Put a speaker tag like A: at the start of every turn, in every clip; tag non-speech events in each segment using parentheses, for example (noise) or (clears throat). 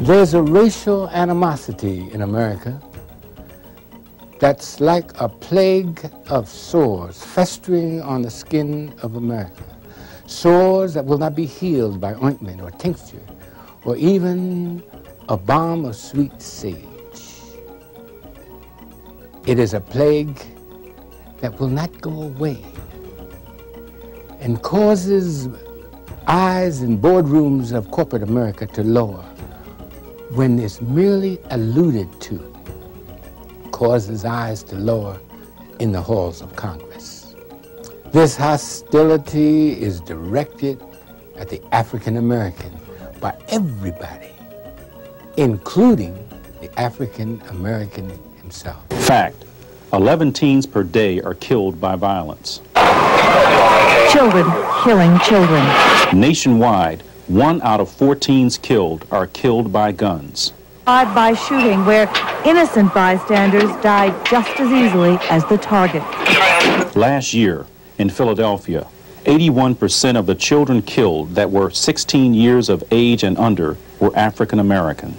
A: There's a racial animosity in America that's like a plague of sores festering on the skin of America. Sores that will not be healed by ointment or tincture or even a balm of sweet sage. It is a plague that will not go away and causes eyes in boardrooms of corporate America to lower when it's merely alluded to causes eyes to lower in the halls of Congress. This hostility is directed at the African American by everybody, including the African American himself.
B: Fact 11 teens per day are killed by violence.
C: Children killing children.
B: Nationwide, one out of four teens killed are killed by guns.
C: By shooting, where innocent bystanders die just as easily as the target.
B: Last year in Philadelphia, 81% of the children killed that were 16 years of age and under were African American.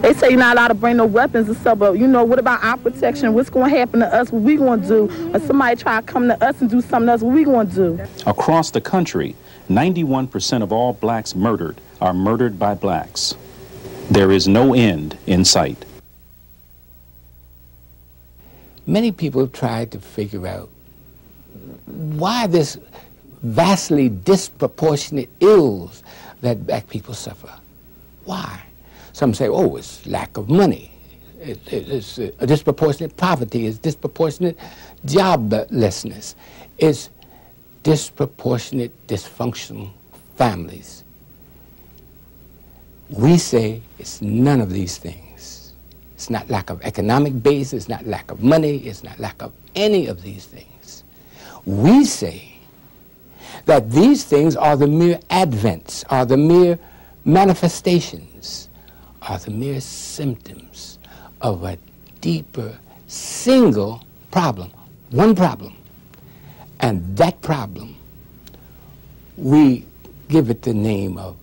D: They say you're not allowed to bring no weapons and stuff, but you know, what about our protection? What's going to happen to us? What we going to do? Or somebody try to come to us and do something else, what we going to do?
B: Across the country, 91% of all blacks murdered are murdered by blacks. There is no end in sight.
A: Many people try to figure out why this vastly disproportionate ills that black people suffer. Why? Some say, oh, it's lack of money. It, it, it's disproportionate poverty. It's disproportionate joblessness. It's disproportionate dysfunctional families. We say it's none of these things. It's not lack of economic base, it's not lack of money, it's not lack of any of these things. We say that these things are the mere advents, are the mere manifestations are the mere symptoms of a deeper single problem, one problem. And that problem, we give it the name of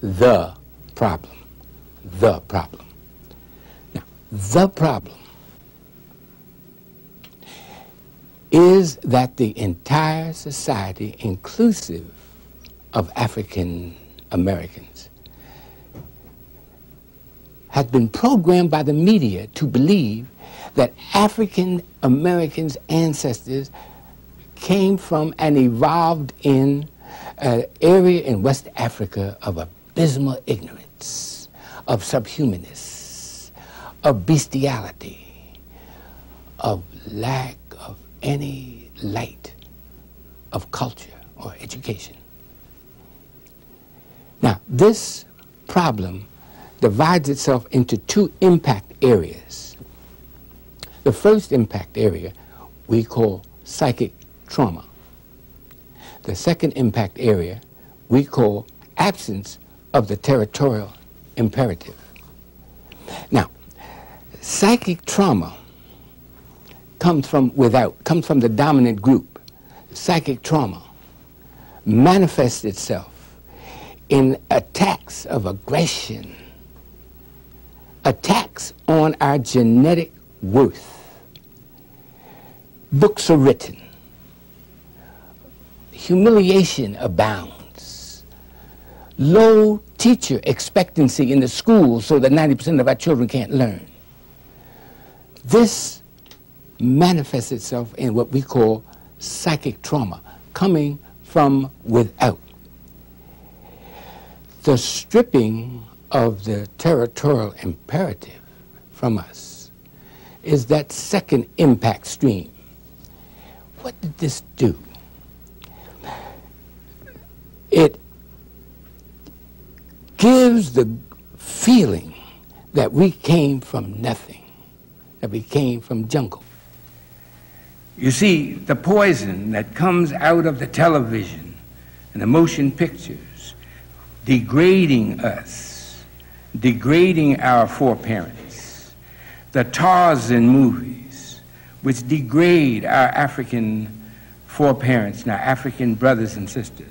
A: the problem. The problem. Now, the problem is that the entire society, inclusive of African Americans, has been programmed by the media to believe that African Americans' ancestors came from and evolved in an area in West Africa of abysmal ignorance, of subhumanness, of bestiality, of lack of any light of culture or education. Now, this problem divides itself into two impact areas. The first impact area we call psychic trauma. The second impact area we call absence of the territorial imperative. Now, psychic trauma comes from without, comes from the dominant group. Psychic trauma manifests itself in attacks of aggression, attacks on our genetic worth. Books are written. Humiliation abounds. Low teacher expectancy in the schools so that 90% of our children can't learn. This manifests itself in what we call psychic trauma, coming from without. The stripping of the territorial imperative from us is that second impact stream. What did this do? It gives the feeling that we came from nothing, that we came from jungle. You see, the poison that comes out of the television and the motion pictures degrading us degrading our foreparents, the Tarzan movies, which degrade our African foreparents and our African brothers and sisters,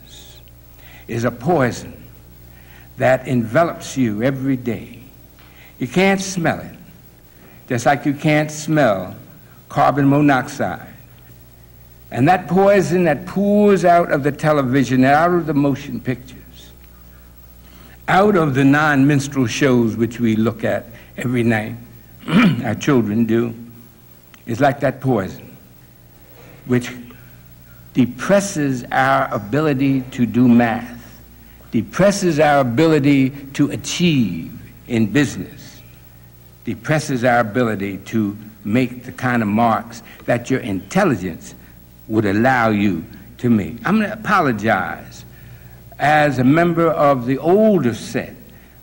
A: is a poison that envelops you every day You can't smell it, just like you can't smell carbon monoxide. And that poison that pours out of the television, out of the motion pictures, out of the non minstrel shows which we look at every night, (clears throat) our children do, is like that poison, which depresses our ability to do math, depresses our ability to achieve in business, depresses our ability to make the kind of marks that your intelligence would allow you to make. I'm going to apologize as a member of the older set.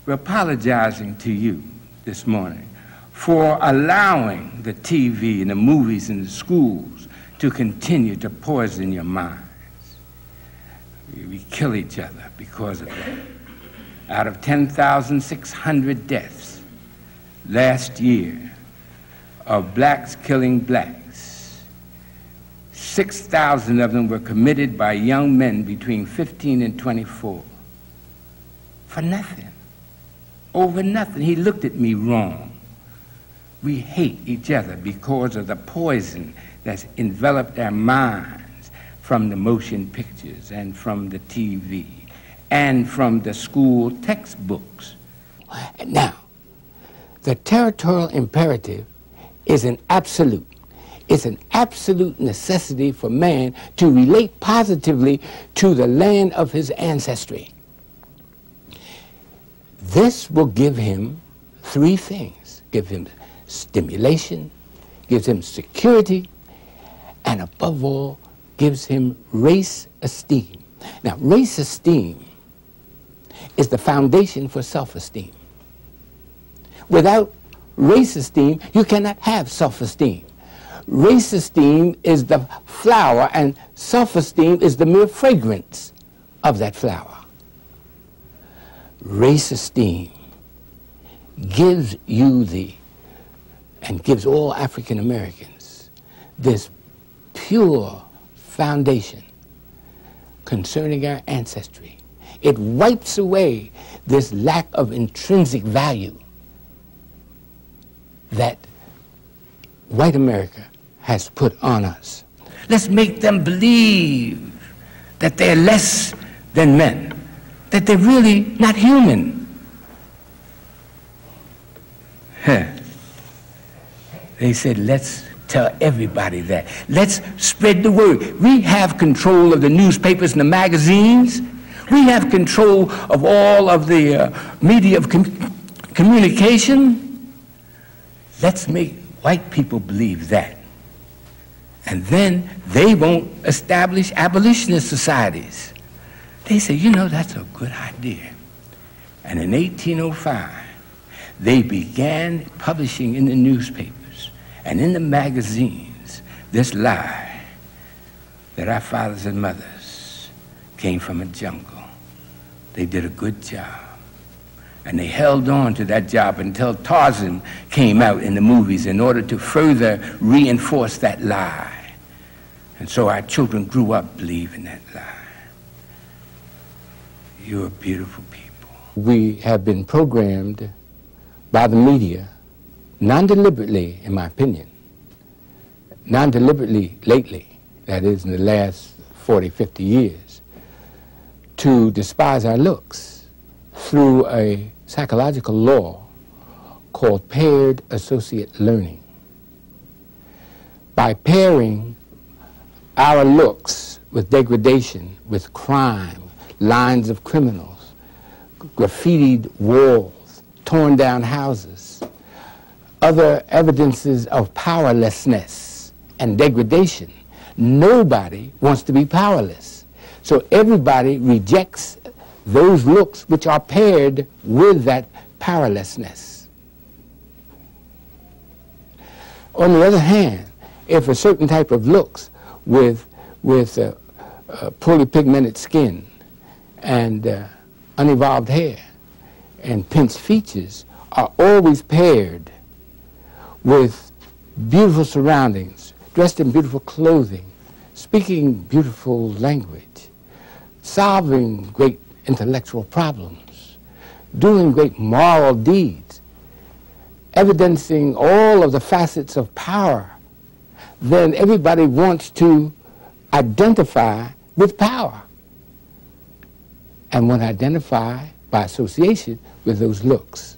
A: We're apologizing to you this morning for allowing the TV and the movies and the schools to continue to poison your minds. We kill each other because of that. Out of 10,600 deaths last year of blacks killing blacks, 6,000 of them were committed by young men between 15 and 24 for nothing, over nothing. He looked at me wrong. We hate each other because of the poison that's enveloped our minds from the motion pictures and from the TV and from the school textbooks. Now, the territorial imperative is an absolute. It's an absolute necessity for man to relate positively to the land of his ancestry. This will give him three things. Give him stimulation, gives him security, and above all, gives him race esteem. Now, race esteem is the foundation for self esteem. Without race esteem, you cannot have self esteem. Race esteem is the flower, and self esteem is the mere fragrance of that flower. Race esteem gives you the, and gives all African Americans this pure foundation concerning our ancestry. It wipes away this lack of intrinsic value that white America has put on us. Let's make them believe that they're less than men, that they're really not human. Huh. They said, let's tell everybody that. Let's spread the word. We have control of the newspapers and the magazines. We have control of all of the uh, media of com communication. Let's make white people believe that. And then they won't establish abolitionist societies. They say, you know, that's a good idea. And in 1805, they began publishing in the newspaper and in the magazines this lie that our fathers and mothers came from a jungle. They did a good job. And they held on to that job until Tarzan came out in the movies in order to further reinforce that lie. And so our children grew up believing that lie. You're beautiful people. We have been programmed by the media non-deliberately, in my opinion, non-deliberately lately, that is in the last 40, 50 years, to despise our looks through a psychological law called paired associate learning. By pairing our looks with degradation, with crime, lines of criminals, graffitied walls, torn down houses, other evidences of powerlessness and degradation. Nobody wants to be powerless. So everybody rejects those looks which are paired with that powerlessness. On the other hand, if a certain type of looks with, with uh, uh, poorly pigmented skin and uh, unevolved hair and pinched features are always paired with beautiful surroundings, dressed in beautiful clothing, speaking beautiful language, solving great intellectual problems, doing great moral deeds. evidencing all of the facets of power, then everybody wants to identify with power and to identify by association with those looks.